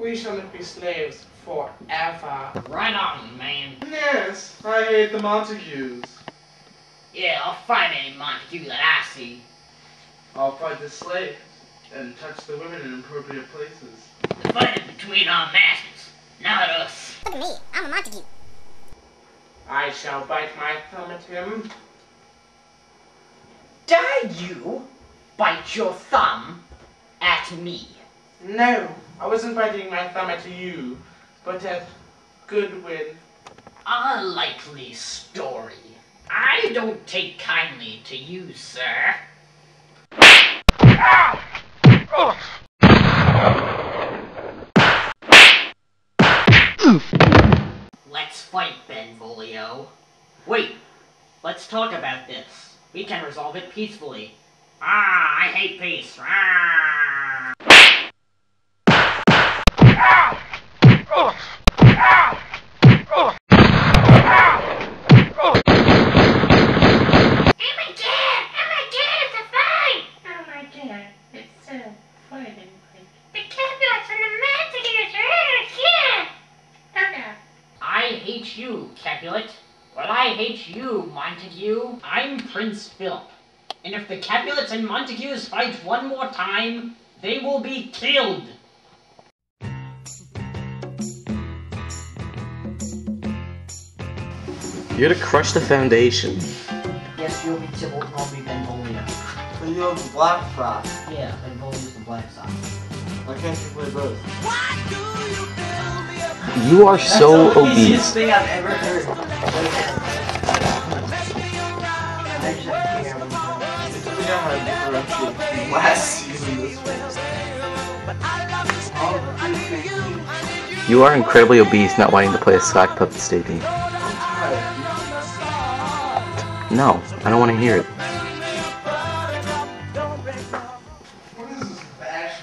we shall not be slaves forever. Right on, man. Yes, I hate the Montagues. Yeah, I'll fight any Montague that I see. I'll fight the slaves and touch the women in appropriate places. The fight is between our masters, not us. Look at me, I'm a Montague. I shall bite my thumb at him. Dare you bite your thumb at me? No, I wasn't biting my thumb at you, but at Goodwin. A likely story. I don't take kindly to you, sir. Let's fight, Benvolio. Wait, let's talk about this. We can resolve it peacefully. Ah, I hate peace. Ah. Oh my god! Oh my god, it's a fight! Oh my god, it's so funny. The Capulet and the Montagues are here! Oh no. I hate you, Capulet. Well, I hate you, Montague. I'm Prince Philip. And if the Capulets and Montagues fight one more time, they will be killed. You're to crush the foundation. Yes, you'll be Tybalt and I'll be Benvolio. But you have Black Frost. Yeah, Benvolio's the Black Sox. Why can't you play both? What do you you are That's so the obese. thing I've ever heard. You are incredibly obese, not wanting to play a sock puppet staging. No, I don't want to hear it. What is this, Bash